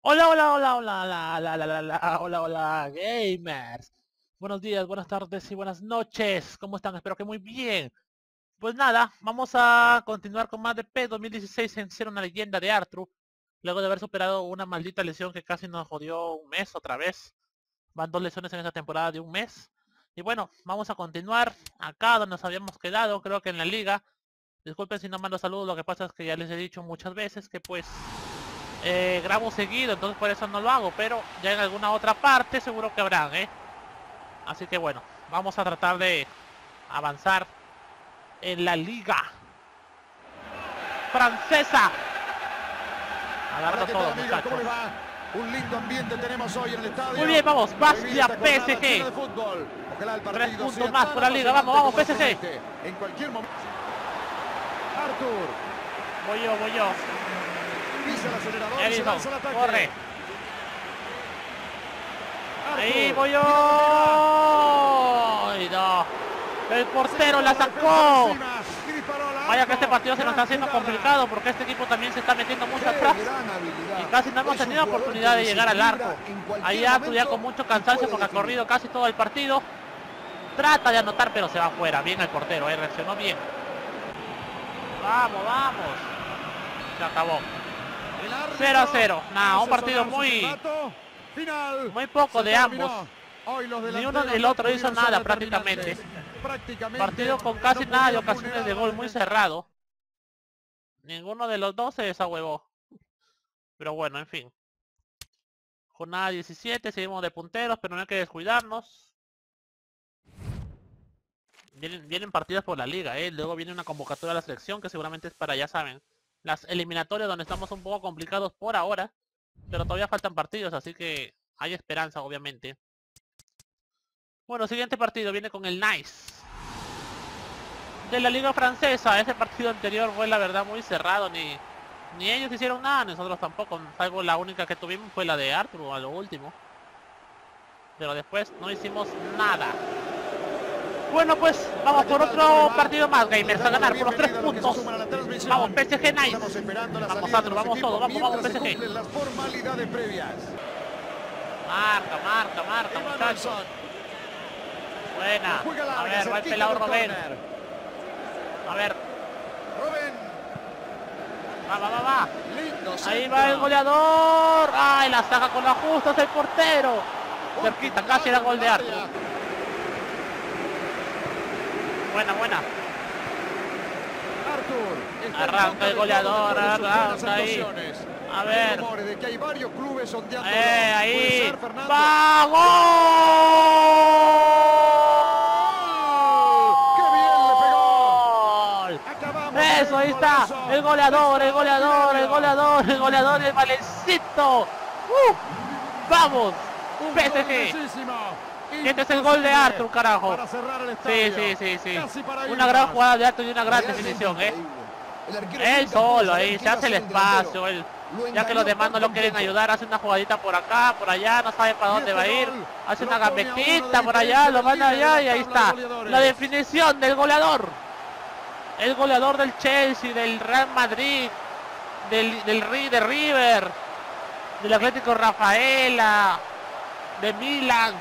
Hola, hola, hola, hola, hola, hola, hola, hola, hola, gamers. Buenos días, buenas tardes y buenas noches. ¿Cómo están? Espero que muy bien. Pues nada, vamos a continuar con más de P 2016 en ser una leyenda de Arthur. Luego de haber superado una maldita lesión que casi nos jodió un mes otra vez. Van dos lesiones en esta temporada de un mes. Y bueno, vamos a continuar acá donde nos habíamos quedado, creo que en la liga. Disculpen si no mando saludos, lo que pasa es que ya les he dicho muchas veces que pues eh, grabo seguido, entonces por eso no lo hago, pero ya en alguna otra parte seguro que habrán, ¿eh? Así que bueno, vamos a tratar de avanzar en la liga francesa. Agarro todo, muchachos. Un lindo ambiente tenemos hoy en el estadio. Muy bien, vamos, Bastia PSG. Tres puntos más por la liga, vamos, vamos, PSG. En cualquier momento. Arthur. Voy yo, voy yo. Pisa el acelerador. Edison, se lanza al ataque. corre. Arthur. Ahí voy yo. Ay, no. El portero la sacó. Vaya que este partido se nos está haciendo complicado porque este equipo también se está metiendo mucho atrás. Y casi no hemos tenido oportunidad de llegar al arco. Ahí Arthur ya con mucho cansancio porque ha corrido casi todo el partido. Trata de anotar pero se va afuera. Bien el portero, eh, reaccionó bien. Vamos, vamos. Se acabó. El árbitro 0 a 0. Nah, un partido muy-. Muy poco de ambos. Ni uno ni el otro hizo nada prácticamente. Partido con casi nada de ocasiones de gol muy cerrado. Ninguno de los dos se desahuevó. Pero bueno, en fin. Jornada 17, seguimos de punteros, pero no hay que descuidarnos. Vienen, vienen partidos por la liga, ¿eh? Luego viene una convocatoria a la selección que seguramente es para, ya saben, las eliminatorias donde estamos un poco complicados por ahora. Pero todavía faltan partidos, así que hay esperanza, obviamente. Bueno, siguiente partido viene con el Nice de la liga francesa. Ese partido anterior fue la verdad muy cerrado, ni, ni ellos hicieron nada, nosotros tampoco, salvo la única que tuvimos fue la de Arthur a lo último. Pero después no hicimos nada. Bueno pues, vamos por otro partido más, gamers, a ganar por los tres puntos. Vamos, PSG Nice. Vamos, los vamos todos, vamos, vamos, PSG. Marca, marca, marca, muchachos. Buena. A ver, va el pelado Robén. A ver, va, va, va, va. Ahí va el goleador. Ay, la saca con la justa, es el portero. Cerquita, casi era gol de Arthur. Buena, buena. Arthur, Arranca el goleador, arranca ahí. A ver. de que hay varios clubes sondeando. Eh, ahí. ¡Va! ¡Qué bien le pegó! ¡Gol! Acabamos Eso, ahí está. El goleador, el goleador, el goleador, el goleador, el valencito. ¡Uh! ¡Vamos! Un gol PSG. Este es el gol de Arthur, carajo. Para cerrar el Sí, estadio. sí, sí, sí. Para Una gran jugada de Arthur y una gran definición, ¿eh? Él solo ahí, se hace el espacio, él, ya que los demás no lo quieren ayudar, hace una jugadita por acá, por allá, no sabe para dónde va a ir, hace una gambetita por allá, lo manda allá y ahí está. La definición del goleador. El goleador del Chelsea, del Real Madrid, del, del de River, del Atlético Rafaela, de Milan.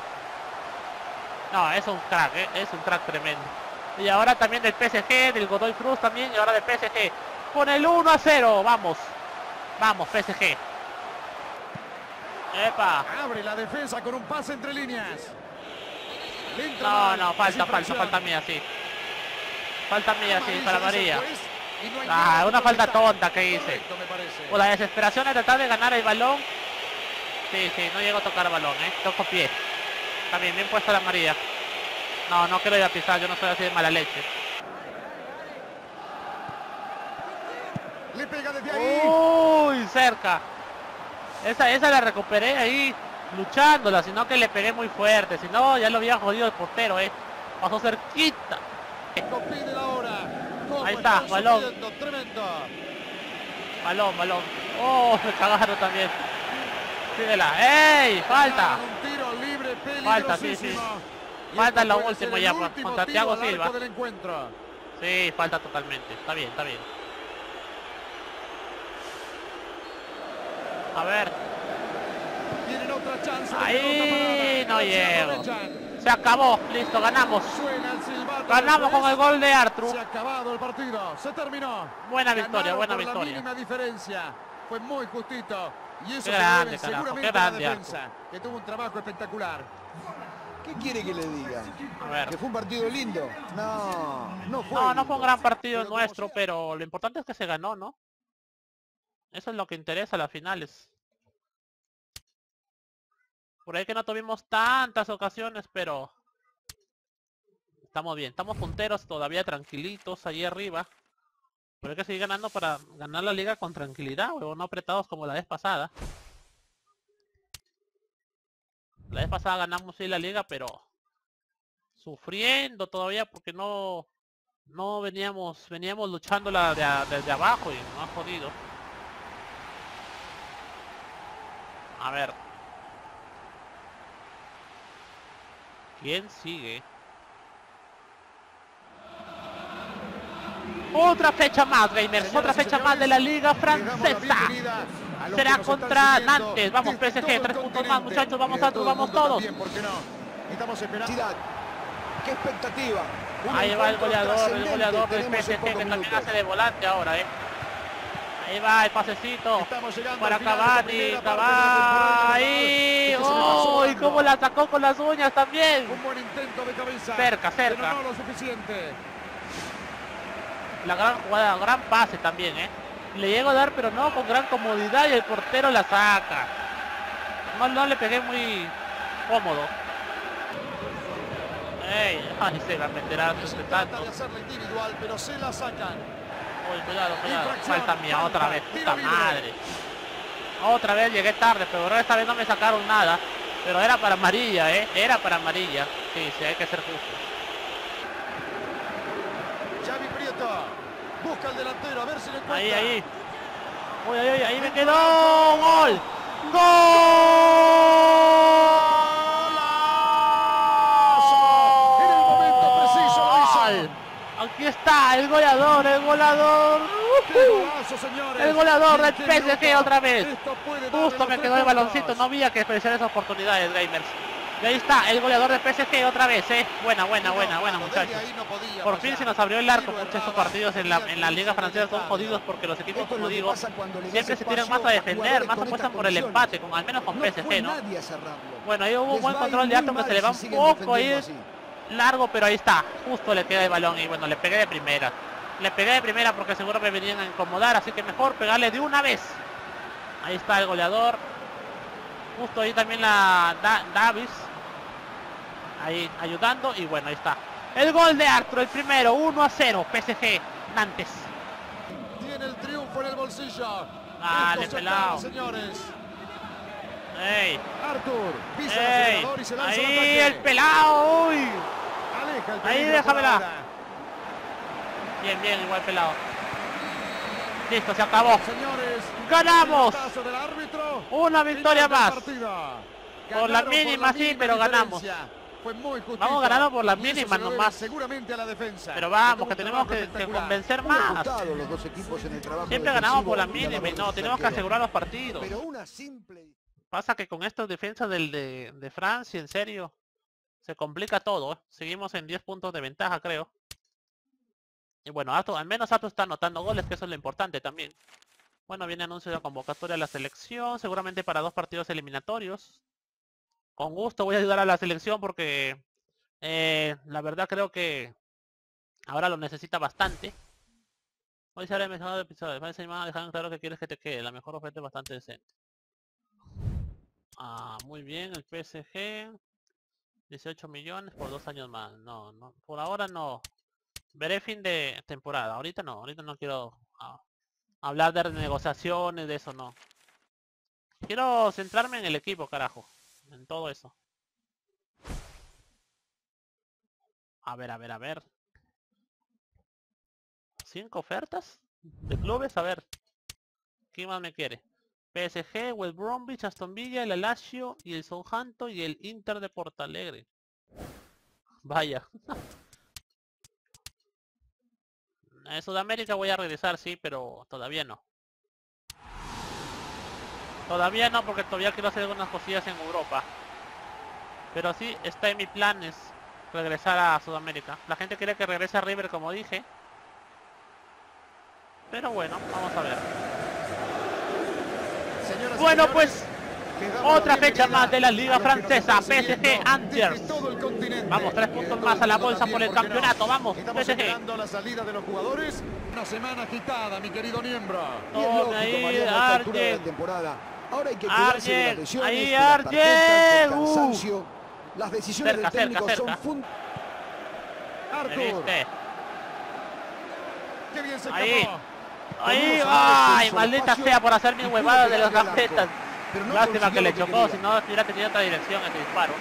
No, es un crack, ¿eh? es un crack tremendo. Y ahora también del PSG, del Godoy Cruz también, y ahora del PSG. Con el 1 a 0, vamos. Vamos, PSG. Epa. Abre la defensa con un pase entre líneas. No, no, falta, falta, falta mía, sí. Falta mía, sí, para María. Ah, una falta tonta que hice. Por la desesperación de tratar de ganar el balón. Sí, sí, no llego a tocar el balón, ¿eh? Toco pie. Está bien, puesta la María. No, no quiero ir a pisar, yo no soy así de mala leche. Le pega desde ahí. Uy, cerca. Esa, esa la recuperé ahí luchándola, sino que le pegué muy fuerte. Si no, ya lo había jodido el portero, eh. Pasó cerquita. Lo pide la hora. ¿Cómo Ahí está, balón. Balón, balón. Oh, me cagaron también. Síguela. ¡Ey! ¡Falta! Falta, sí, sí. Falta esto lo último ya, contra Thiago Silva. del encuentro. Sí, falta totalmente. Está bien, está bien. A ver. Tienen otra chance. Ahí no llego. Se acabó, listo, ganamos. Ganamos con el gol de Artru. Se ha acabado el partido. Se terminó. Buena victoria, buena por La victoria. mínima diferencia. Fue muy justito. Y eso Qué se grande, debe carajo, seguramente qué a la grande, Artru. defensa, que tuvo un trabajo espectacular. ¿Qué quiere que le diga? A ver. ¿Que fue un partido lindo? No, no fue No, no fue un gran partido Pero nuestro, pero lo importante es que se ganó, ¿no? Eso es lo que interesa a las finales. Por ahí que no tuvimos tantas ocasiones, pero... Estamos bien, estamos punteros todavía tranquilitos ahí arriba. Pero hay que seguir ganando para ganar la liga con tranquilidad, huevón, no apretados como la vez pasada. La vez pasada ganamos sí la liga, pero sufriendo todavía porque no no veníamos veníamos luchando desde abajo y no ha jodido. A ver. ¿Quién sigue? Otra fecha más, gamers. Otra y fecha más de la Liga Francesa. Será contra Nantes. Vamos, PSG, tres puntos más, muchachos. Vamos, y de Arturo, todo el vamos todos. también, ¿por qué no? Estamos esperando. ¡Qué expectativa! Ahí va el goleador, el goleador del PSG que también hace de volante ahora, eh. Ahí va el pasecito. Para Cavani, Cavani. ¡Uy! volando. cómo la sacó con las uñas también! Un buen intento de cabeza. Cerca, cerca. Pero no lo suficiente. La gran jugada, gran pase también, eh. Le llego a dar, pero no con gran comodidad y el portero la saca. No, no le pegué muy cómodo. ¡Ey! ¡Ay, se la meterá Se tanto! de hacerla individual, pero se la sacan. Uy, cuidado, cuidado. Falta mía, falta, otra vez. Puta madre. Otra vez llegué tarde, pero esta vez no me sacaron nada. Pero era para amarilla, ¿eh? Era para amarilla. Sí, sí, hay que ser justo. Xavi Prieto. Busca al delantero, a ver si le encuentra. Ahí, ahí. Uy, ahí, ahí, ahí me quedó. ¡Gol! ¡Gol! En el momento preciso lo hizo. Aquí está, el goleador, el goleador. ¡Qué golazo, señores! El goleador del ¿En qué PSG otra vez. Justo me quedó el baloncito, no había que desperdiciar esas oportunidades, gamers. Y ahí está, el goleador del PSG otra vez, eh. Buena, buena, buena, buena, muchachos. Por fin se nos abrió el arco, estos erraba, partidos en la, en la liga francesa son jodidos porque los equipos, como digo, siempre se tiran más a defender, más apuestan por el empate, con, al menos con PSG, ¿no? Bueno, ahí hubo un buen control de Arto que se le va un poco ahí largo, pero ahí está, justo le queda el balón y bueno, le pegué de primera. Le pegué de primera porque seguro me venían a incomodar, así que mejor pegarle de una vez. Ahí está el goleador. Justo ahí también la Da- Davis. Ahí ayudando y bueno, ahí está. El gol de Arturo, el primero, 1 a 0, PSG, Nantes. Tiene el triunfo en el bolsillo. Dale, acaba, señores. ¡Ey! Artur pisa el ¡Ey! acelerador y se lanza Ahí ataque. el pelado, uy. Aleja el Ahí déjamela. Bien, bien, igual pelado. Listo, se acabó. Señores, ¡Ganamos! silbatazo del árbitro. Una victoria más. Por la mínima, sí, mínima pero ganamos. Fue muy. Vamos ganando por la Y eso mínima se lo debe nomás. Seguramente a la defensa. Pero vamos, que tenemos que, convencer más. ajustados los dos equipos en el trabajo Siempre ganamos por la defensivo y mínima y labor no, tenemos que asegurar los partidos. Pero una simple... Pasa que con estas defensas del de, de Francia, en serio, se complica todo. ¿eh? Seguimos en 10 puntos de ventaja, creo. Y bueno, Ato- al menos Ato está anotando goles, que eso es lo importante también. Bueno, viene anuncio de convocatoria a la selección, seguramente para dos partidos eliminatorios. Con gusto voy a ayudar a la selección porque eh, la verdad creo que ahora lo necesita bastante. Hoy hará mencionado el episodio. Parece llamada dejar claro que quieres que te quede. La mejor oferta es bastante decente. Ah, muy bien, el PSG. 18 millones por dos años más. No, no, por ahora no. Veré fin de temporada. Ahorita no, ahorita no quiero ah, hablar de negociaciones, de eso no. Quiero centrarme en el equipo, carajo. En todo eso. A ver, a ver, a ver. ¿Cinco ofertas? ¿De clubes? A ver. ¿Quién más me quiere? PSG, West Bromwich, Aston Villa, el Lazio y el Southampton y el Inter de Portalegre. Vaya. En Sudamérica voy a regresar, sí, pero todavía no. Todavía no, porque todavía quiero hacer algunas cosillas en Europa. Pero sí, está en mi planes regresar a Sudamérica. La gente quiere que regrese a River, como dije. Pero bueno, vamos a ver. Señoras Bueno, señores, pues otra fecha más de la Liga a Francesa, PSG Angers. desde todo el continente. Vamos, tres puntos más a la bolsa por el campeonato, vamos, Estamos PSG. esperando la salida de los jugadores. Una semana agitada, mi querido Tome lógico, ahí, Mariano, Ahora hay que cuidarse de las lesiones, ahí, de las Arjen. tarjetas, del Uh. cansancio. Las decisiones Cerca, del técnico cerca, son cerca. fun- ¿Me Arthur, viste? qué bien se Ahí. escapó. Ahí, ay, maldita sea por hacerme y huevada pudo de las gambetas. Pero no Lástima que le chocó, si no hubiera tenido otra dirección ese disparo.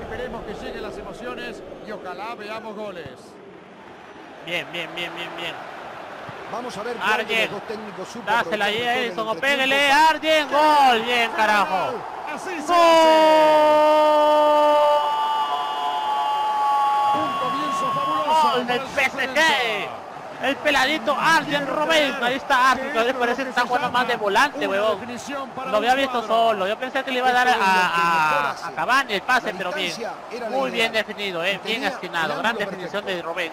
Esperemos que lleguen las emociones y ojalá veamos goles. Bien, bien, bien, bien, bien. Vamos a ver Arjen. Dásela a Edison o pégale, Arjen, gol, bien carajo. Así se hace. Un ¡Gol! comienzo fabuloso. ¡Gol del PSG! El peladito Arjen Robben, ahí está Arjen, que parece que está jugando más de volante, huevón. Lo había visto solo, yo pensé que le iba a dar a, a, a Cavani el pase, pero bien. Muy bien definido, eh, bien esquinado, gran definición de Robben.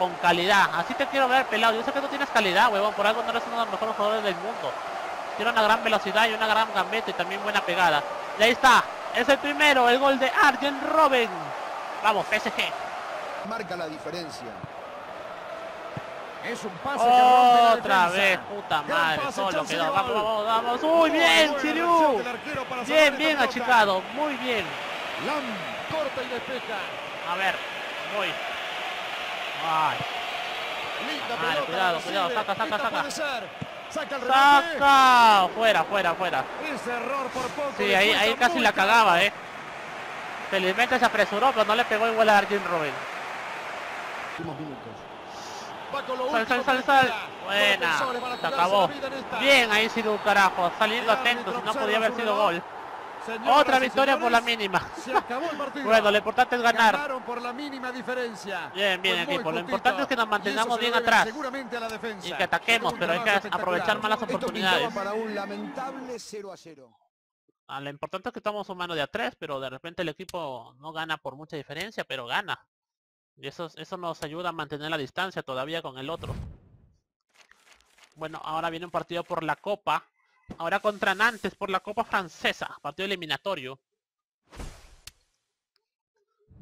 Con calidad, así te quiero ver pelado, yo sé que tú tienes calidad, huevón, por algo no eres uno de los mejores jugadores del mundo. Tiene una gran velocidad y una gran gambeta y también buena pegada. Y ahí está, es el primero, el gol de Arjen Robben. Vamos, PSG. Marca la diferencia. Es un pase Otra vez, puta madre, pase, solo quedó. Vamos, vamos, vamos. Uy, Muy bien, salvar Bien, bien achicado, muy bien. Lam corta y despeja. A ver, voy. Ay, Linda Madre, pelota, cuidado, cuidado, saca, saca, Esta saca. Saca el remate. saca. Fuera, fuera, fuera. Ese error por poco. Sí, ahí, ahí casi la cagaba, eh. Felizmente se apresuró, pero no le pegó igual a con lo Sal, sal, sal, sal. Buena. Se acabó. Bien ahí Siru, carajo. Saliendo El atento, si árbitro no podía haber sido gol. Señoras Otra victoria por la mínima. Se acabó el partido. Bueno, lo importante es ganar. Ganaron por la mínima diferencia. Bien, bien, equipo. Lo importante es que nos mantengamos bien atrás. Seguramente a la defensa. Y que ataquemos, pero hay que aprovechar espectacular. más las Esto oportunidades. para un lamentable 0 a 0. Ah, lo importante es que estamos sumando de a tres, pero de repente el equipo no gana por mucha diferencia, pero gana. Y eso, eso nos ayuda a mantener la distancia todavía con el otro. Bueno, ahora viene un partido por la Copa. Ahora contra Nantes por la Copa Francesa. Partido eliminatorio.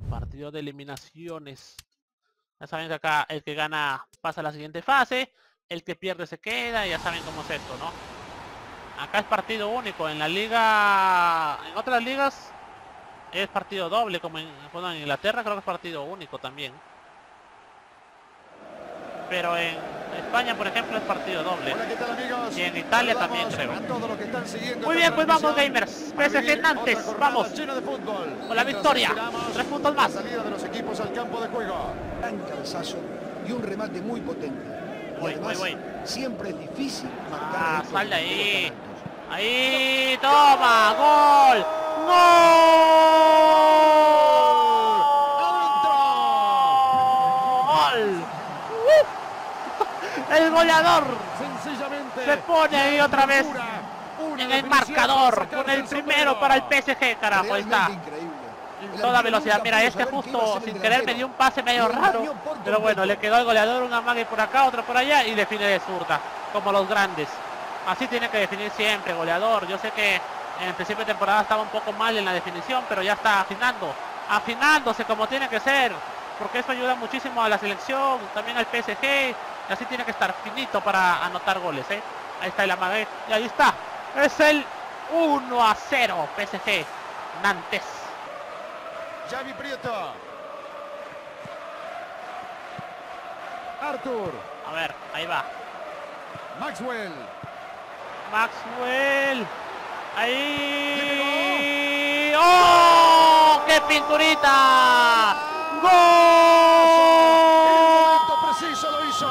Partido de eliminaciones. Ya saben que acá el que gana pasa a la siguiente fase. El que pierde se queda. y Ya saben cómo es esto, ¿no? Acá es partido único. En la liga... En otras ligas es partido doble. Como en, bueno, en Inglaterra creo que es partido único también. Pero en España, por ejemplo, es partido doble. Hola, ¿qué tal, amigos? Y en Italia también, creo. A todos los que están siguiendo Muy bien, pues vamos gamers. PSG Nantes, vamos. llena de fútbol. Con la victoria. Tres puntos más. La salida de los equipos al campo de juego. Gran cabezazo y un remate muy potente. Y Voy, además, voy, voy. siempre es difícil marcar Ah, sal de ahí. Ahí, toma, gol. Gol. ¡Uh! El goleador Sencillamente. se pone ahí otra vez en el marcador con el primero para el PSG, carajo, ahí está. En toda velocidad. Mira, este justo sin querer me dio un pase medio raro. Pero bueno, le quedó al goleador una mague por acá, otra por allá y define de zurda, como los grandes. Así tiene que definir siempre, goleador. Yo sé que en el principio de temporada estaba un poco mal en la definición, pero ya está afinando, afinándose como tiene que ser, porque eso ayuda muchísimo a la selección, también al PSG, así tiene que estar finito para anotar goles, ¿eh? Ahí está el amague, y ahí está, es el 1 a 0 PSG Nantes. Xavi Prieto. Arthur. A ver, ahí va. Maxwell. Maxwell. Ahí. ¡Oh! ¡Qué pinturita! En el momento ¡Gol! preciso lo hizo.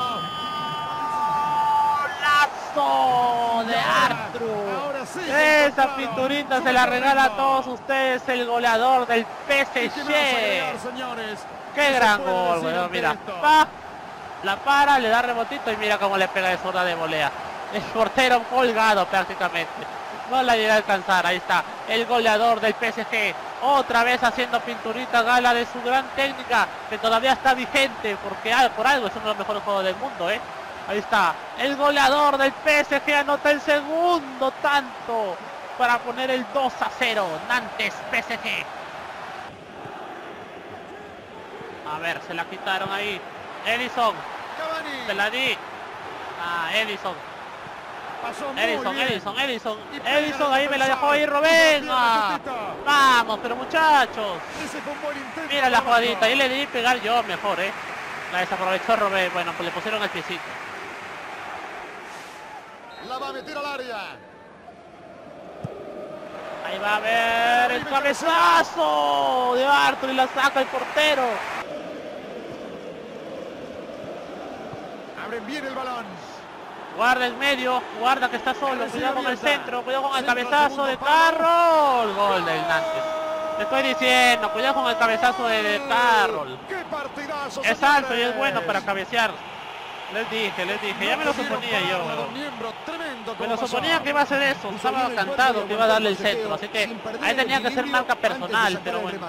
¡Golazo de Artru! Ahora sí. Encontraron. pinturita se la regala a todos ustedes, el goleador del ¿Qué más agregar, PSG. ¡Qué gran gol, weón! Mira, pa, la para, le da rebotito y mira cómo le pega de zurda de volea. El portero colgado prácticamente. No la irá a alcanzar. Ahí está. El goleador del PSG. Otra vez haciendo pinturita gala de su gran técnica. Que todavía está vigente. Porque ah, por algo es uno de los mejores juegos del mundo, ¿eh? Ahí está. El goleador del PSG anota el segundo tanto. Para poner el 2 a 0. Nantes PSG. A ver, se la quitaron ahí. Edison. Cavani. Se la di. Ah, Edison. Pasó muy Edison, bien. Edison, Edison. Edison, ahí me la dejó ahí Robén. Ah. Vamos, pero muchachos. Mira la jugadita. Ahí le di pegar yo mejor, eh. La desaprovechó Robén. Bueno, pues le pusieron el piecito. La va a meter al área. Ahí va a ver el cabezazo de Arthur y la saca el portero. Abren bien el balón. Guarda el medio, guarda que está solo, cuidado con el centro, cuidado con el cabezazo de. Carroll. Gol del Nantes. Te estoy diciendo, cuidado con el cabezazo de, de Carroll. Es alto y es bueno para cabecear. Les dije, les dije, ya me lo suponía yo. Me lo suponía que iba a hacer eso, estaba cantado que iba a darle el centro, así que ahí tenía que ser marca personal, pero bueno.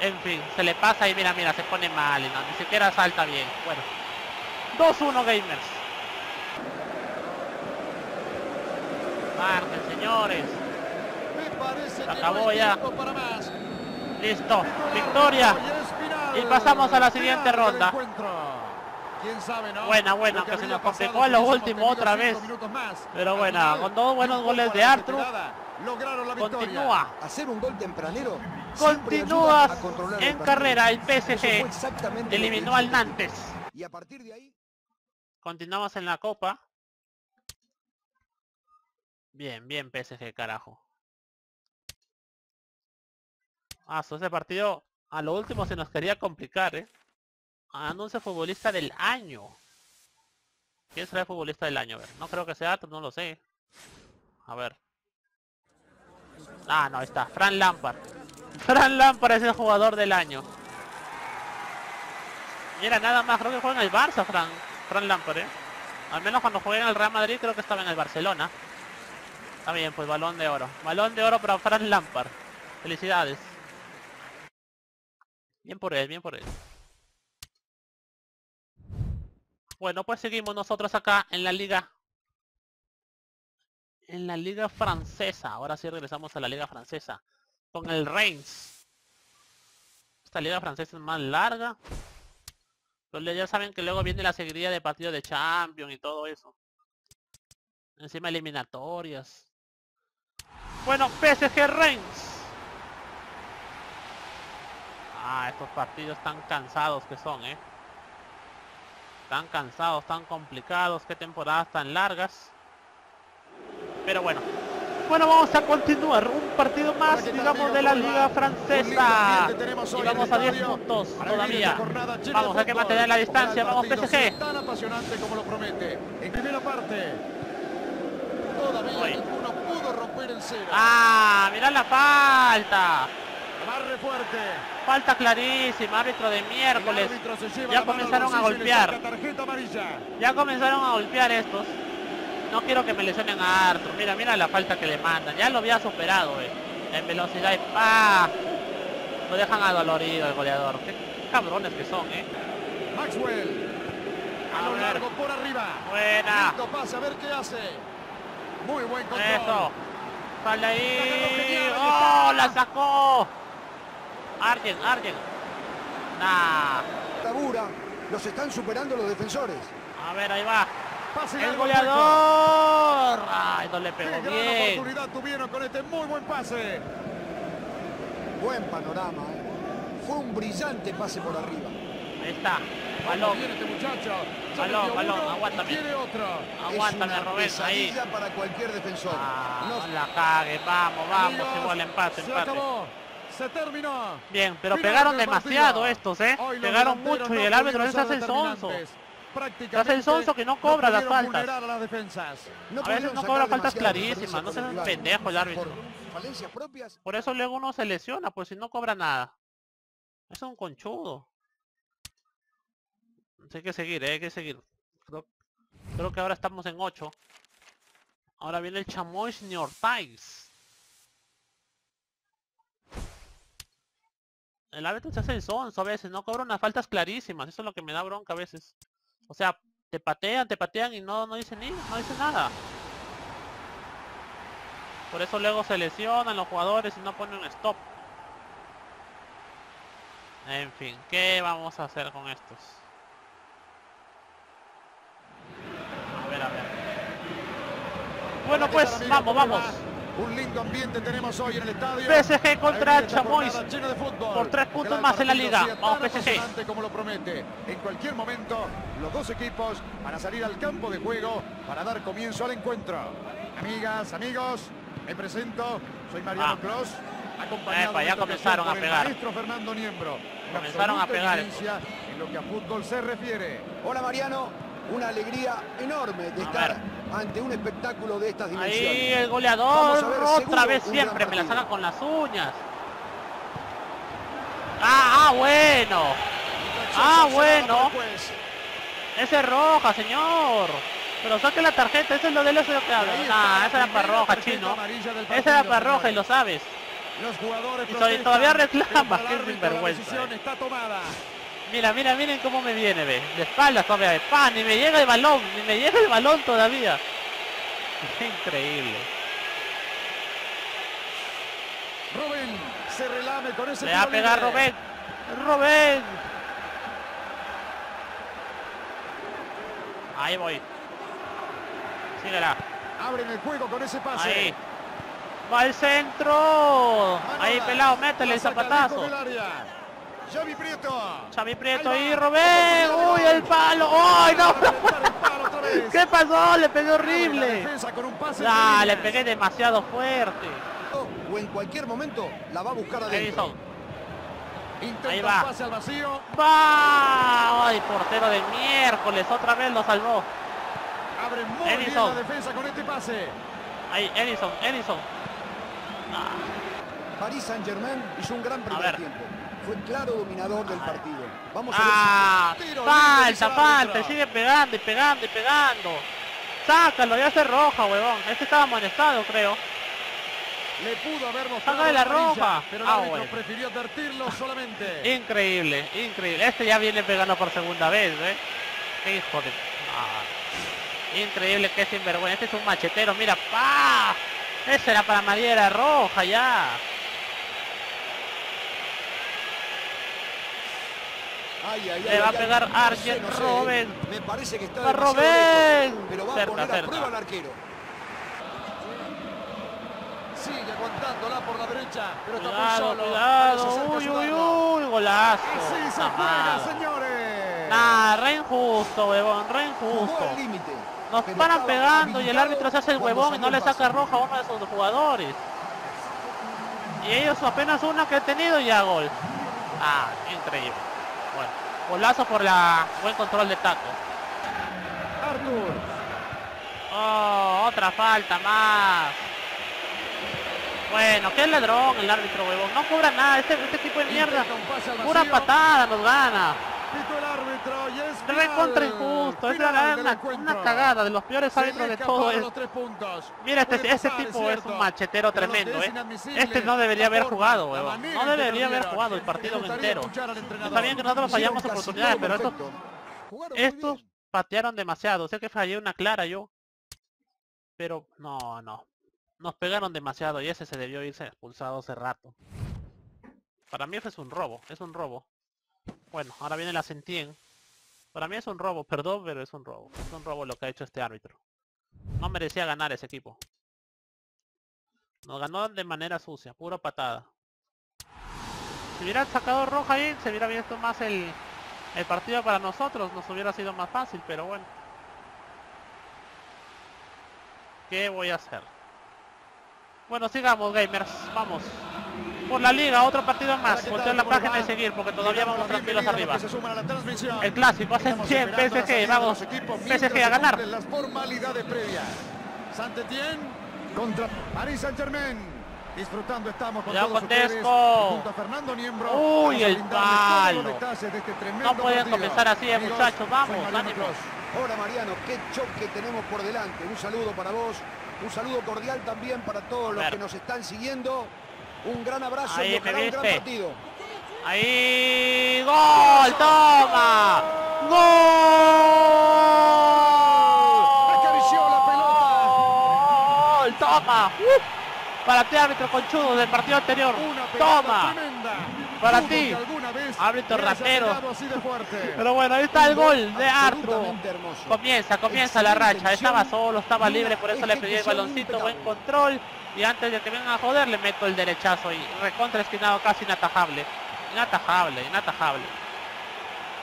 En fin, se le pasa y mira, mira, se pone mal no, ni siquiera salta bien. Bueno, 2-1 Gamers. Marquen, señores. Se acabó ya. Listo, victoria. Y pasamos a la siguiente ronda. Encuentro. ¿Quién sabe, no? Buena, buena, que se nos complicó a lo si hubiésemos último tenido otra vez. Pero buena, con dos buenos no goles de Arturo. Lograron la victoria. Continúa. Hacer un gol tempranero. Continúa en carrera el PSG. Eliminó al Nantes. Y a partir de ahí, Continuamos en la copa. Bien, bien PSG, carajo. Ah, ese partido a lo último se nos quería complicar, ¿eh? Anuncio futbolista del año. ¿Quién será el futbolista del año? A ver, no creo que sea no lo sé. A ver. Ah, no, ahí está. Fran Lampard. Fran Lampard es el jugador del año. Mira, nada más, creo que juega en el Barça, Fran. Fran Lampard, ¿eh? Al menos cuando jugué en el Real Madrid creo que estaba en el Barcelona. Está bien, pues balón de oro. Balón de oro para Fran Lampard. Felicidades. Bien por él, bien por él. Bueno, pues seguimos nosotros acá en la liga. En la liga francesa. Ahora sí regresamos a la liga francesa. Con el Reims. Esta liga francesa es más larga. Pero ya saben que luego viene la seguidilla de partidos de Champions y todo eso. Encima eliminatorias. Bueno, PSG Reims. Ah, estos partidos tan cansados que son, ¿eh? Tan cansados, tan complicados, qué temporadas tan largas. Pero bueno. Bueno, vamos a continuar. Un partido más, Hola, ¿qué tal, digamos, de la ¿Cómo le Liga Francesa. Llegamos a 10 estadio puntos todavía. Vamos, hay que mantener la distancia. Vamos, PSG. tan apasionante como lo promete. En primera parte, todavía ninguno pudo romper el cero. Ah, mira la falta. Fuerte. Falta clarísima, árbitro de miércoles. árbitro Ya comenzaron a golpear. Ya comenzaron a golpear estos. No quiero que me lesionen a Arthur. Mira, mira la falta que le mandan. Ya lo había superado, eh. En velocidad y ¡pa! Lo dejan adolorido el goleador. Qué cabrones que son, eh. Maxwell. A A lo largo por arriba. Buena. Pase, a ver qué hace. Muy buen control. Eso. Sale ahí. ¡Oh! La sacó. Arjen, Arjen. Nah. Tabura, los están superando los defensores. A ver, ahí va. Pase El goleador. Ay, no le Qué pegó gran bien. oportunidad tuvieron con este muy buen pase. Buen panorama, ¿eh? Fue un brillante pase por arriba. Ahí está. ¿Cómo Balón. viene este muchacho? Balón, balón, uno, aguántame. Otro. Aguántame, Robén. Ahí. para cualquier defensor. Ah, No- la cague, vamos, vamos, Amigos, igual empate, Se empate. acabó. Se terminó. Bien, pero Final pegaron demasiado estos, eh. Pegaron mucho y no el árbitro se hace el sonso. Se hace el sonso que no cobra las pudieron faltas. a las defensas. no A veces no cobra faltas clarísimas, no seas rival. pendejo el árbitro. Por propias, Por eso luego uno se lesiona, pues si no cobra nada. Es un conchudo. Hay que seguir, eh, hay que seguir. Creo, creo que ahora estamos en 8. Ahora viene el Chamois New York Times. El árbitro se hace el sonso a veces, no cobra unas faltas clarísimas, eso es lo que me da bronca a veces. O sea, te patean, te patean y no, no dice ni, no dice nada. Por eso luego se lesionan los jugadores y no ponen un stop. En fin, ¿qué vamos a hacer con estos? A ver, a ver. Bueno, ¿Qué tal, pues vamos, ¿Cómo vamos. Un lindo ambiente tenemos hoy en el estadio. PSG contra Chamois. Por tres puntos más en la liga. Vamos, PSG. como lo promete. En cualquier momento, los dos equipos van a salir al campo de juego para dar comienzo al encuentro. Amigas, amigos, me presento. Soy Mariano Ah. Clos. Acompañado Epa, ya comenzaron a pegar. Maestro Fernando Niembro. Comenzaron a pegar En lo que a fútbol se refiere. Hola Mariano, una alegría enorme de estar ante un espectáculo de estas dimensiones. Ahí el goleador ver, otra vez siempre me la saca con las uñas. Ah, ah, bueno. Ah, bueno. Pues, Ese es roja, señor. Pero saque la tarjeta, eso es lo de los que está Nah, esa era para roja, chino. Esa era para roja y lo sabes. Los jugadores Y todavía reclama, qué sinvergüenza, La decisión eh. está tomada. Mira, mira, miren cómo me viene, ve. De espaldas todavía. Pa, ni me llega el balón, ni me llega el balón todavía. Increíble. Rubén se relame con ese Le va a pegar libre. Robén. Robén. Ahí voy. Síguela. Abren el juego con ese pase. Ahí. Va el centro. Ahí pelado, métele el zapatazo. Xavi Prieto. Xavi Prieto y. Robén. Uy, el palo. ¡Ay, no! ¿Qué pasó? Le pegué la horrible. entre le pegué demasiado fuerte. O en cualquier momento la va a buscar adentro. Edison. Intenta Ahí va. pase al vacío. ¡Va! ¡Ay, portero de miércoles! Otra vez lo salvó. Abre muy bien Edison. la defensa con este pase. Ahí, Edison, Edison. Ah, Paris Saint Germain hizo un gran primer tiempo. Fue claro dominador del partido. Vamos a Ah, falta, falta, sigue pegando y pegando y pegando. Sácalo, ya se roja, huevón. Este estaba amonestado, creo. Le pudo haber mostrado Sácale la roja. Pero el Ah, árbitro bueno. prefirió advertirlo solamente. Increíble, increíble. Este ya viene pegando por segunda vez, ¿eh? Qué hijo de... Ah. Increíble que sinvergüenza. Este es un machetero, mira, pa. Ese era para María era roja ya. Ay, ay, Le va a pegar no Arjen sé, no sé, Robben. Me parece que está Robben. lejos, pero va a poner a prueba al arquero. Sigue aguantándola por la derecha, pero está muy Cuidado, solo. cuidado. Uy, uy, uy, golazo. Así se juega, señores. Nah, re injusto, huevón, re injusto. Nos paran pegando y el árbitro se hace el huevón y no le el saca roja a uno de sus jugadores. Y ellos apenas una que he tenido y ya gol. Ah, increíble. Golazo por la buen control de taco. Artur. Oh, otra falta más. Bueno, qué ladrón el árbitro, huevón. No cobra nada. Este, este tipo de mierda. Pura patada nos gana. Pitó el árbitro y es Re final. contra injusto. Es una, cagada de los peores árbitros de todo esto. Mira, este, este pasar, tipo es un machetero tremendo, ¿eh? Este no debería haber jugado, No debería haber jugado el partido Me gustaría entero. Está bien que nosotros fallamos oportunidades, pero estos, estos patearon demasiado. Sé que fallé una clara yo. Pero no, no. Nos pegaron demasiado y ese se debió irse expulsado hace rato. Para mí es un robo, es un robo. Bueno, ahora viene la Sentien. Para mí es un robo, perdón, pero es un robo. Es un robo lo que ha hecho este árbitro. No merecía ganar ese equipo. Nos ganó de manera sucia, pura patada. Si hubieran sacado roja ahí, se hubiera visto más el, el partido para nosotros. Nos hubiera sido más fácil, pero bueno. ¿Qué voy a hacer? Bueno, sigamos, gamers. Vamos. Por la liga, otro partido más. Volteo la ¿Cómo les página y seguir, porque todavía vamos bienvenida a arriba. El clásico, hacen Estamos 100 esperando la PSG, vamos. PSG a ganar. Las formalidades previas. Saint-Étienne contra Paris Saint-Germain. Disfrutando estamos con todos ustedes. Junto a Fernando Niembro. Uy, el palo. este No pueden comenzar así, eh, muchachos, vamos, ánimo. Hola Mariano, qué choque tenemos por delante. Un saludo para vos, Un saludo cordial también para todos los que nos están siguiendo. Un gran abrazo Ahí y me un gran partido. Ahí, gol, toma, Acarició la pelota. gol, toma. Uh, para ti, árbitro conchudo del partido anterior. Toma. tremenda. Para ti. Árbitro ratero. Pero bueno, ahí está el gol de Arturo. Comienza, comienza la racha. Estaba solo, estaba libre, por eso le pedí el baloncito, buen control. Y antes de que vengan a joder, le meto el derechazo y recontra esquinado casi inatajable. Inatajable, inatajable.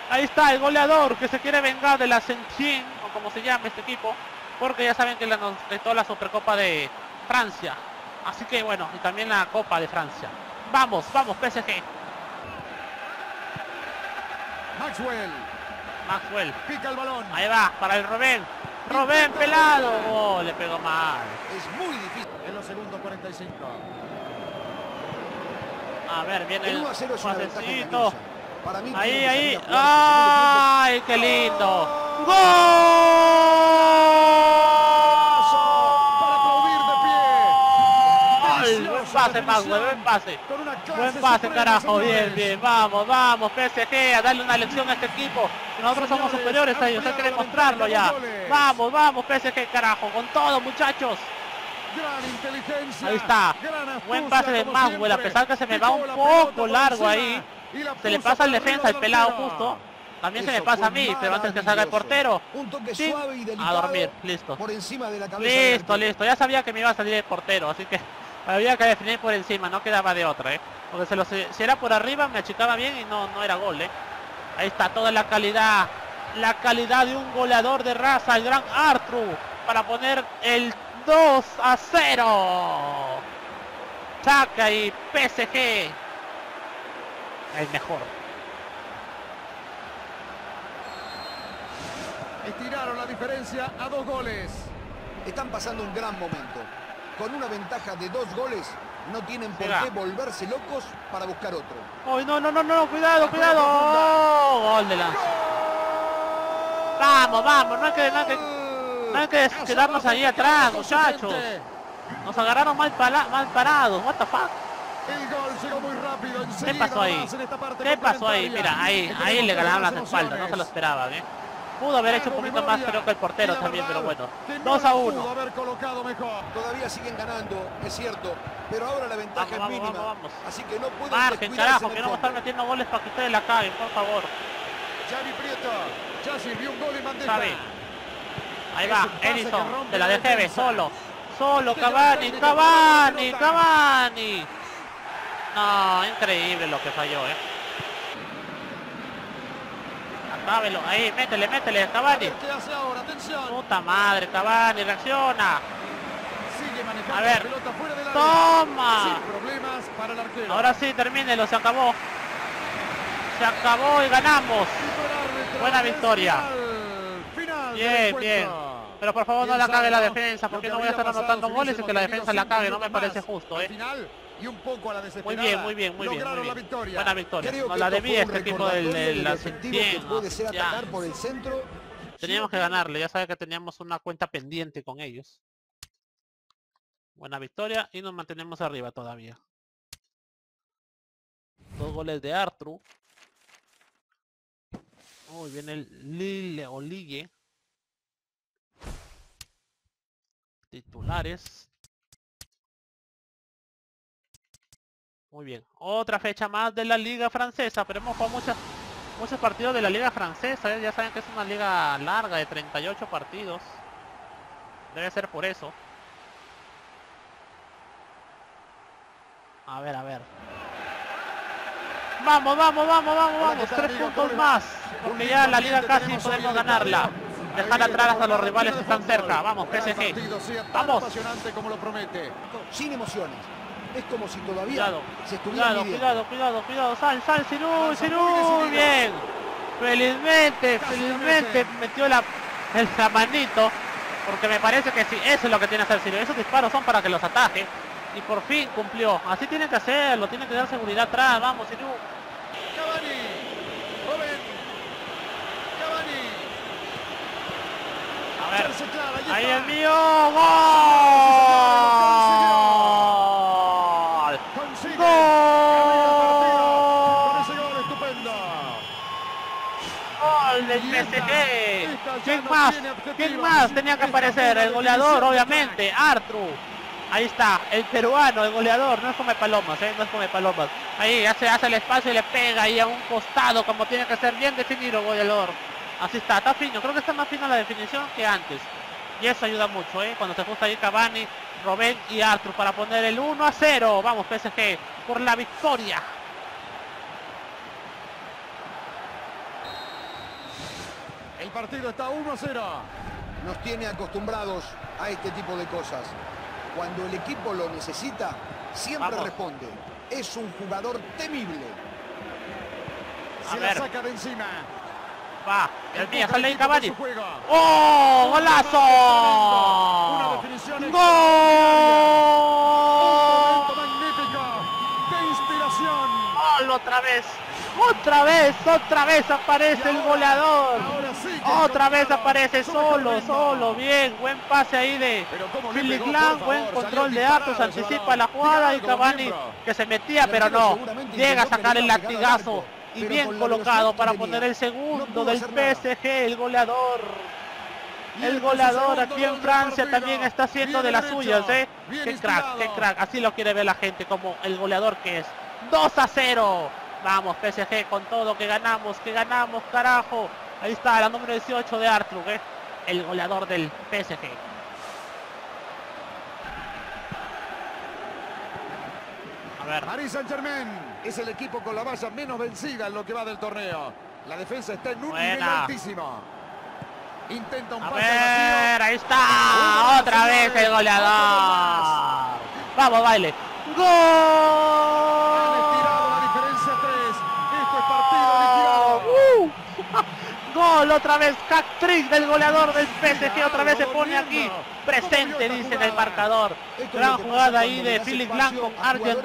Ahí está el goleador que se quiere vengar de la Sentien, o como se llama este equipo, porque ya saben que le nos quitó la Supercopa de Francia. Así que bueno, y también la Copa de Francia. Vamos, vamos, PSG. Maxwell Maxwell. pica el balón. Ahí va, para el Robén. Robén pelado. Oh, le pegó mal. Es muy difícil. En los segundos 45. A ver, viene El el 1 a 0 es una ventaja pasecito. Para mí Ahí, ahí. ¡Ay, qué lindo! Para aplaudir de pie. ¡Gol! Deliciosa Buen pase, buen pase. Buen pase, carajo. Bien, bien. Vamos, vamos, PSG, a darle una lección a este equipo. Nosotros somos superiores a ellos, hay que demostrarlo ya. Vamos, vamos, PSG, carajo. Con todo, muchachos. Gran inteligencia. Ahí está. astucia, Buen pase de Maxwell, a pesar que se me va un poco largo ahí. Se le pasa al defensa, el pelado justo. También se me pasa a mí, pero antes que salga el portero. Un toque Sí, suave y a dormir, listo. Por encima de la cabeza. Listo, listo. Ya sabía que me iba a salir el portero, así que había que definir por encima, no quedaba de otra, ¿eh? Porque se lo- si era por arriba me achicaba bien y no, no era gol, ¿eh? Ahí está toda la calidad, la calidad de un goleador de raza, el gran Artru, para poner el 2 a 0. Chaca y PSG. El mejor. Estiraron la diferencia a dos goles. Están pasando un gran momento. Con una ventaja de dos goles, no tienen por qué volverse locos para buscar otro. ¡Ay, no, no, no, no! ¡Cuidado, cuidado! ¡Oh! Gol de la... Vamos, vamos, no hay que, no hay que, no hay que quedarnos ahí atrás, muchachos. Nos agarraron mal, pala- mal parados, what the fuck. El gol llegó muy rápido. ¿Qué pasó ahí? nomás en esta parte ¿Qué pasó ahí? Mira, ahí, ahí le ganaron las espaldas, no se lo esperaban, ¿eh? Pudo haber hecho un poquito más creo que el portero también, pero bueno. que no 2 a lo 1. pudo haber colocado mejor. Todavía siguen ganando, es cierto, pero ahora la ventaja Vamos, es vamos, mínima. vamos. Así que no pueden descuidarse carajo, que no vamos a estar metiendo goles para que ustedes la caguen, por favor. Xavi Prieto. Ya sirvió un gol en bandeja. Xavi. Ahí va, Edison, de la DGB, solo. Solo, Cavani, Cavani. Cavani. No, increíble lo que falló, eh. Acábelo, ahí, métele, métele, A Cavani. ver qué hace ahora. Atención. Puta madre, Cavani, reacciona. Sigue manejando A ver. la pelota fuera del área. Toma. Sin problemas para el arquero. Ahora sí, termínelo, se acabó. Se acabó y ganamos. Buena victoria. Final, final del Bien, bien. Pero por favor no la cague la defensa, porque que no voy a estar anotando goles y que la defensa la cague, no me parece justo, eh. final, y un poco a la Muy desesperada. bien, muy bien, muy bien. Lograron Muy la victoria. Buena victoria. Creo No que la un este equipo del, del efectivo que puede ser ya. atacar por el centro. Teníamos que ganarle, ya sabe que teníamos una cuenta pendiente con ellos. Buena victoria y nos mantenemos arriba todavía. Dos goles de Artru. Muy bien el Lille o Ligue. Titulares. Muy bien. Otra fecha más de la liga francesa, pero hemos jugado muchas muchos partidos de la liga francesa, ¿eh? ya saben que es una liga larga de 38 partidos. Debe ser por eso. A ver, a ver. Vamos, vamos, vamos, vamos, vamos. ¿qué tal, Tres puntos más. Porque ya la liga casi podemos ganarla. Dejar atrás a los rivales que están cerca. Vamos, PSG. Vamos. como lo promete. Sin emociones. Es como si todavía Cuidado, se estuvieran cuidado, midiendo. cuidado, cuidado, cuidado. Sal, sal, Sinú, Sinú. Bien. Felizmente, felizmente metió la, el manito. Porque me parece que sí, eso es lo que tiene que hacer Sinú. Esos disparos son para que los ataje. Y por fin cumplió. Así tiene que hacerlo, tiene que dar seguridad atrás. Vamos, Sinú. Cavani. Robin. Cavani. A ver, ahí el mío, gol. Consigue ¡Gol! abrir el partido con ese gol estupendo. Gol del Y esta- PSG. esta ya ¿Quién no más? ¿Quién más tenía que aparecer? El goleador, obviamente. Artru. Ahí está, el peruano, el goleador. No es come palomas, ¿eh? No es come palomas. Ahí hace, hace el espacio y le pega ahí a un costado como tiene que ser bien definido goleador. Así está, está fino. Creo que está más fina la definición que antes. Y eso ayuda mucho, ¿eh? Cuando se ajusta ahí Cavani, Robén y Artru para poner el 1 a 0. Vamos, PSG, por la victoria. El partido está 1 a 0. Nos tiene acostumbrados a este tipo de cosas. Cuando el equipo lo necesita, siempre Vamos. responde. Es un jugador temible. A Se la saca de encima. Va, el mío, ahí equipo por Cavani. ¡Oh! Una ¡Golazo! definición ¡Gol! Magnífico. ¡Qué inspiración! ¡Gol otra vez! ¡Otra vez! ¡Otra vez aparece el goleador! ahora Otra vez aparece solo, solo, bien, buen pase ahí de Philip Lang, buen control de Atos, anticipa la jugada y Cavani que se metía, pero no, llega a sacar el latigazo y bien colocado para poner el segundo del. PSG, el goleador. El goleador aquí en Francia también está haciendo de las suyas, ¿eh? Qué crack, qué crack. Así lo quiere ver la gente como el goleador que es. 2 a 0. Vamos, PSG con todo, que ganamos, que ganamos, carajo. Ahí está, la número 18 de Arthur, ¿eh? El goleador del PSG. A ver, Paris Saint Germain es el equipo con la valla menos vencida en lo que va del torneo. La defensa está en un nivel altísimo. Intenta un a pase ver, vacío. ahí está. Otra vez el goleador. Vamos, baile. ¡Gol! Han estirado la diferencia a tres. Esto es partido liquidado. ¡Uh! Gol otra vez, hack trick del goleador del PSG, otra vez se pone aquí presente, dice en el marcador. Gran jugada ahí de Philip a Arjen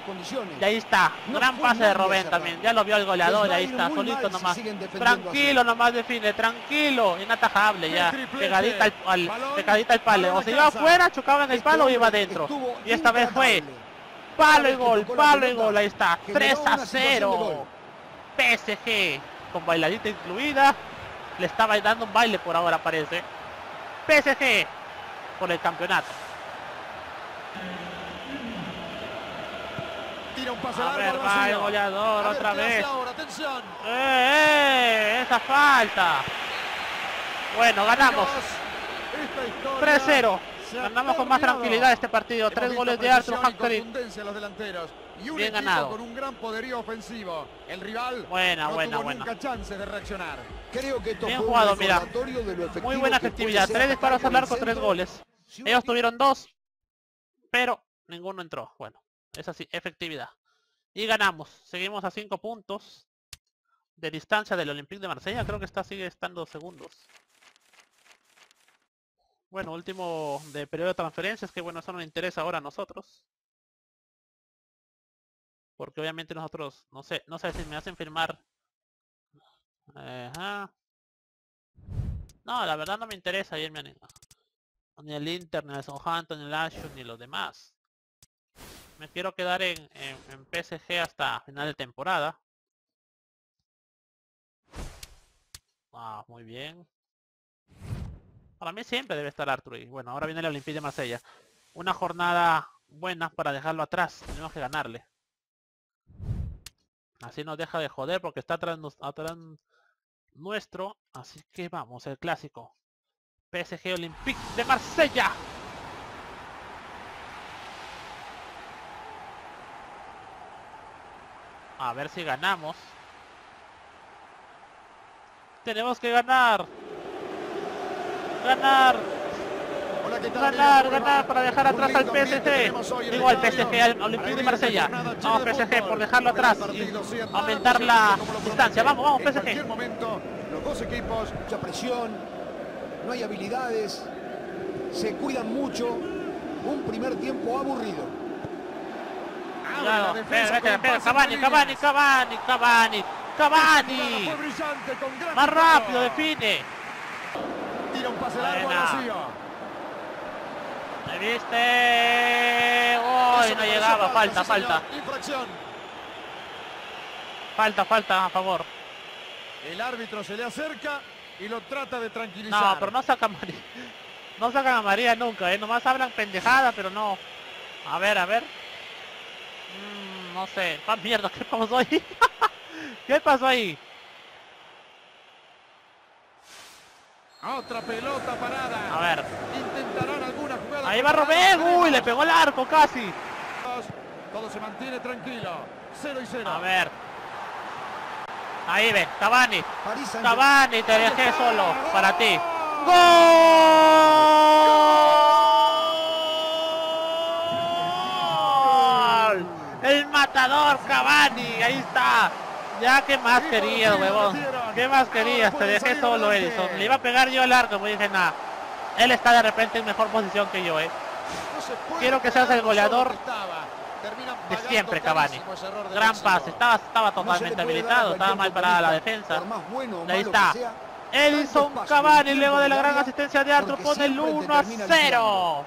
condiciones. Y ahí está, gran pase de hacia también, ya lo vio el goleador, ahí está, solito nomás. Tranquilo nomás define, tranquilo, inatajable ya, pegadita al, al- pegadita al palo. O se iba afuera, chocaba en el palo o iba adentro. Y esta vez fue palo y gol, palo y gol, ahí está, generó 3 a una situación de 0. gol. PSG, con bailadita incluida, le estaba dando un baile por ahora parece. PSG, por el campeonato. Tira un pase A ver, va el goleador A ver otra vez. ahora, atención. ¡Eh, eh! Esa falta. Bueno, ganamos. Esta historia 3-0. se ha Ganamos con más tranquilidad este partido. Hemos Tres goles de Arthur en los delanteros. Y un Bien ganado. con un gran poderío ofensivo. El rival Buena, no buena, tuvo buena. nunca chance de reaccionar. Creo que esto Bien fue jugado, mira. de Muy buena efectividad. Tres disparos al arco, tres goles. Ellos tuvieron dos, pero ninguno entró. Bueno, es así, efectividad. Y ganamos. Seguimos a cinco puntos de distancia del Olympique de Marsella. Creo que está sigue estando segundos. Bueno, último de periodo de transferencias, que bueno, eso nos interesa ahora a nosotros. Porque obviamente nosotros, no sé, no sé si me hacen firmar. Ajá. No, la verdad no me interesa irme a ni, el Inter, ni el Southampton, ni el Ashton, ni los demás. Me quiero quedar en, en, PSG hasta final de temporada. Ah, muy bien. Para mí siempre debe estar Arthur. Y bueno, ahora viene el Olympique de Marsella. Una jornada buena para dejarlo atrás. Tenemos que ganarle. Así nos deja de joder porque está atrás, nuestro. Así que vamos, el clásico. PSG Olympique de Marsella. A ver si ganamos. Tenemos que ganar. Ganar. Hola, ¿qué tal, Ganar, ganar para dejar atrás al PSG. Digo al. PSG, al Olympique de Marsella. Vamos PSG por dejarlo atrás y aumentar la distancia. Vamos, vamos En PSG. cualquier momento, los dos equipos mucha presión, no hay habilidades, se cuidan mucho, un primer tiempo aburrido. defensa espera, espera, Cavani, Cavani. Cavani, Cavani, Cavani. Más rápido, define. Tira un pase largo. ¿Me viste? Uy, no llegaba. Falta, falta. Falta, falta a favor. El árbitro se le acerca y lo trata de tranquilizar. No, pero no sacan María. No sacan a María nunca, ¿eh? Nomás hablan pendejada, pero no. A ver, a ver. Mm, no sé. Ah, mierda, ¿qué pasó ahí? ¿Qué pasó ahí? Otra pelota parada. A ver. Intentarán alguna jugada. Ahí va Robén. Uy, le pegó el arco casi. Todo se mantiene tranquilo. 0 y 0. A ver. Ahí ve, Saint- Cavani, te dejé solo para ti. ¡Gol! El matador Cavani, ahí está. Ya qué más querías, huevón. ¿Qué más querías? Te dejé solo Edison. Le iba a pegar yo al arco, me dije nada. Él está de repente en mejor posición que yo, eh. Quiero que seas el goleador De siempre Cavani. Gran pase, estaba, estaba totalmente habilitado, estaba mal parada la defensa. ahí está. Edison Cavani luego de la gran asistencia de Arthur pone el siempre te 1 a termina 0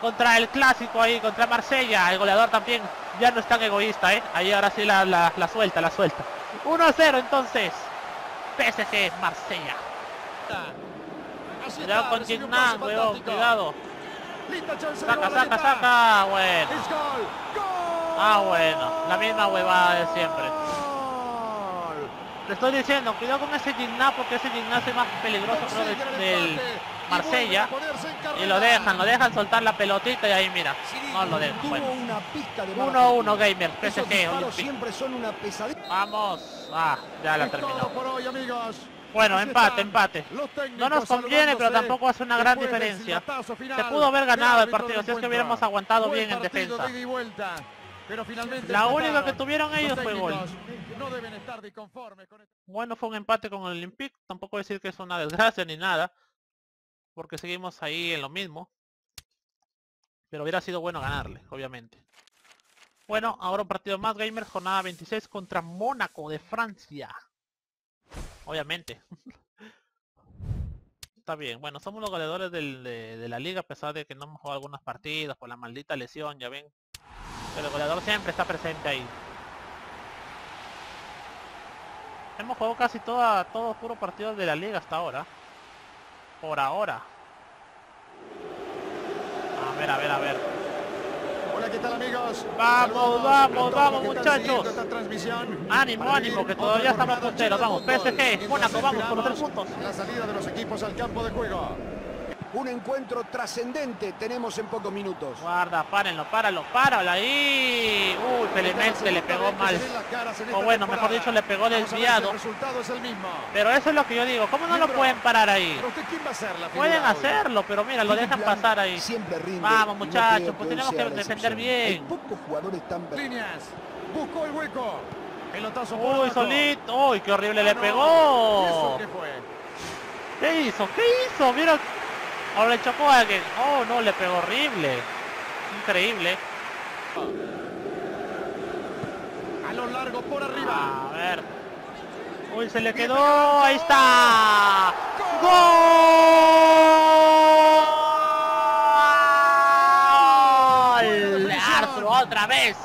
contra el clásico ahí, contra Marsella. El goleador también ya no es tan egoísta, ¿eh? Ahí ahora sí la, la, la suelta, la suelta. 1 a 0 entonces. PSG Marsella. Cuidado con pase weón, cuidado. Saca, saca, saca. Bueno. Ah, bueno. La misma huevada de siempre. Le estoy diciendo, cuidado con ese Gignac porque ese Gignac es más peligroso creo del, el del Marsella. Y lo dejan, lo dejan soltar la pelotita y ahí mira. No lo dejan. Tuvo Bueno. 1-1 fortuna. Gamers, PSG. Vamos. Ah, ya la terminó. Bueno, empate, empate. No nos conviene, pero tampoco hace una gran diferencia. Se pudo haber ganado el partido si es que hubiéramos aguantado bien en defensa. pero finalmente La única que tuvieron Los ellos fue gol. técnicos No deben estar disconformes con esto. Bueno, fue un empate con el Olympique. Tampoco decir que es una desgracia ni nada. Porque seguimos ahí en lo mismo. Pero hubiera sido bueno ganarle, obviamente. Bueno, ahora un partido más, Gamers. Jornada 26 contra Mónaco de Francia. Obviamente. Está bien. Bueno, somos los goleadores de la liga a pesar de que no hemos jugado algunos partidos por la maldita lesión, ya ven. Pero el goleador siempre está presente ahí. Hemos jugado casi toda, todos puros partidos de la liga hasta ahora. Por ahora. A ver, a ver, a ver. Hola, ¿qué tal amigos? Vamos, Saludos vamos, vamos, muchachos. Ánimo, ánimo, que todavía estamos punteros. Vamos. PSG, Mónaco, vamos por los tres puntos. La salida de los equipos al campo de juego. Un encuentro trascendente tenemos en pocos minutos. Guarda, párenlo, páralo, páralo ahí. Uy, felizmente le pegó mal. O bueno, mejor dicho, le pegó desviado. El resultado es el mismo. Pero eso es lo que yo digo. ¿Cómo no lo pueden parar ahí? Pero usted, ¿quién va a ser la Pueden hacerlo, pero mira, lo dejan pasar ahí. Vamos, muchachos, pues tenemos que defender bien. Pocos jugadores tan Líneas. Buscó el hueco. Pelotazo Uy, solito. Uy, qué horrible le Ah, no. pegó. ¿Qué hizo? ¿Qué hizo? Mira. Ahora le chocó a alguien. Oh, no, le pegó horrible. Increíble. A lo largo por arriba. A ver. Uy, se le quedó. Ahí está. ¡Gol! Arthur, otra vez.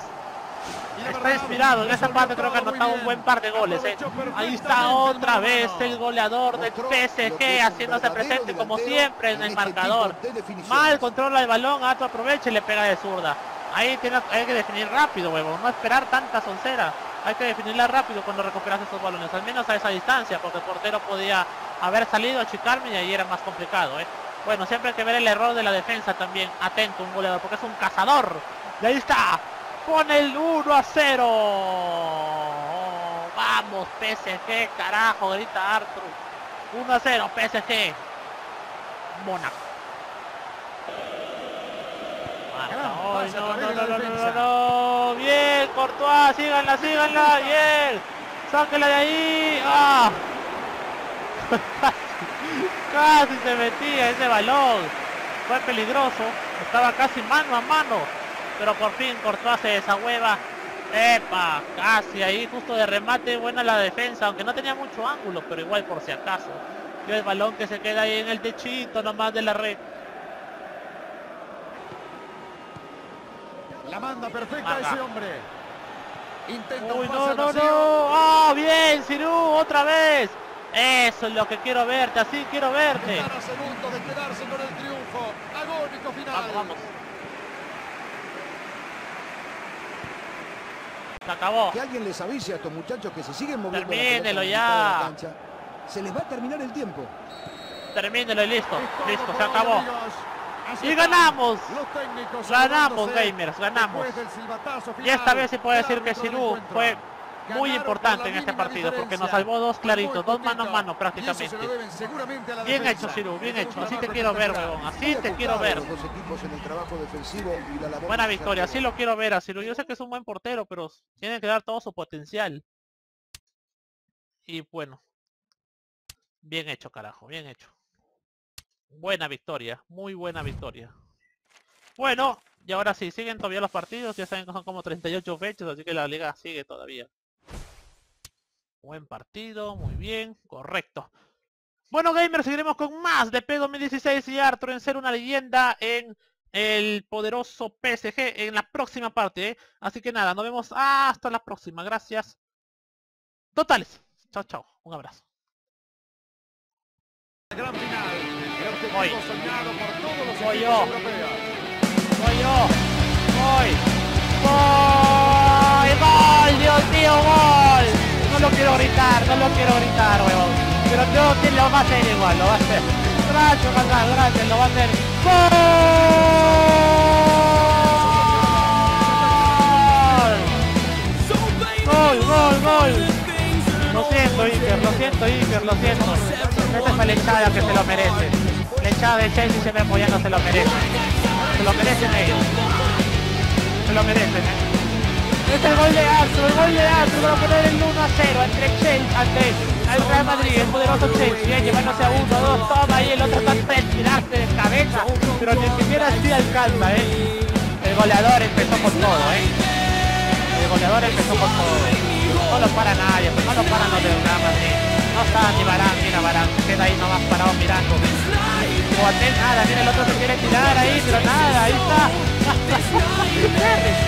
Y la Está verdad, inspirado. En esa parte creo que ha anotado un buen par de goles. ¿eh? Ahí está otra vez el goleador del PSG haciéndose presente como siempre en el este marcador. Mal controla el balón, Arthur aprovecha y le pega de zurda. Ahí tiene, hay que definir rápido, huevón. No esperar tanta soncera. Hay que definirla rápido cuando recuperas esos balones. Al menos a esa distancia, porque el portero podía haber salido a achicarme y ahí era más complicado, ¿eh? Bueno, siempre hay que ver el error de la defensa también. Atento, un goleador, porque es un cazador. Y ahí está. Pone el 1 a 0. Oh, vamos, PSG, carajo, grita Arthur. 1 a 0, PSG. Mónaco. Ay, no, no, no, no, no. Bien, Courtois, síganla, síganla. Bien. Sáquela de ahí. Ah. casi se metía ese balón. Fue peligroso. Estaba casi mano a mano. Pero por fin Courtois se desahueva. Epa, casi ahí justo de remate. Buena la defensa. Aunque no tenía mucho ángulo, pero igual por si acaso. Y el balón que se queda ahí en el techito nomás de la red. La manda perfecta Acá. ese hombre. Intenta Uy, un pase no, no, vacío. no. ¡Ah, bien, Sirú! ¡Otra vez! Eso es lo que quiero verte, así quiero verte. Segundos de quedarse con el triunfo. Agónico final. Vamos, vamos. Se acabó. Que alguien les avise a estos muchachos que se siguen moviendo Termínelo ya. la cancha, se les va a terminar el tiempo. Termínelo y listo. Listo, se acabó. Y ganamos. Ganamos, gamers, ganamos. Y esta vez se puede decir que Sirú fue muy importante por en este partido porque nos salvó dos claritos, dos mano a mano prácticamente. Bien hecho, Sirú, bien hecho. Así te quiero ver, huevón. Así te quiero ver. Buena victoria, así lo quiero ver a Sirú. Yo sé que es un buen portero, pero tiene que dar todo su potencial. Y bueno. Bien hecho, carajo, bien hecho. Buena victoria, muy buena victoria. Bueno, y ahora sí, siguen todavía los partidos, ya saben que son como 38 fechas, así que la liga sigue todavía. Buen partido, muy bien, correcto. Bueno gamers, seguiremos con más de P2016 y Arthur en ser una leyenda en el poderoso PSG en la próxima parte. ¿eh? Así que nada, nos vemos hasta la próxima. Gracias. Totales. Chao, chao. Un abrazo. Gran final. El Voy. soñado por todos los Voy equipos yo. europeos. Voy yo. Voy. Voy. Dios mío. Lo quiero gritar, no lo quiero gritar, huevón. Pero creo que lo va a hacer igual, lo va a hacer. Gracias, Gonzalo, gracias, lo va a hacer. ¡Gol! ¡Gol, gol, gol! Lo siento, Iker, lo siento, Iker, lo siento. Esta es la lechada que se lo merece. La echada de Chelsea siempre apoyando se lo merece. Se lo merecen ellos. Se lo merecen, ¿eh? Es el gol de Astro, el gol de Astro para poner el 1 a 0 entre Chelsea, ante el Real Madrid, el poderoso Chelsea, ¿eh? llevándose a 1, 2, toma ahí, el otro está para tirarse de cabeza, pero ni siquiera así alcanza, ¿eh? El goleador empezó con todo, ¿eh? El goleador empezó con todo. No lo para nadie, pues no lo paran los del Real Madrid. No está ni Barán, mira Barán, se queda ahí nomás parado mirando. Boateng nada, mira el otro se quiere tirar ahí, pero nada, ahí está.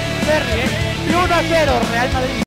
Ferri, Ferri, ¿eh? Y 1 a 0, Real Madrid.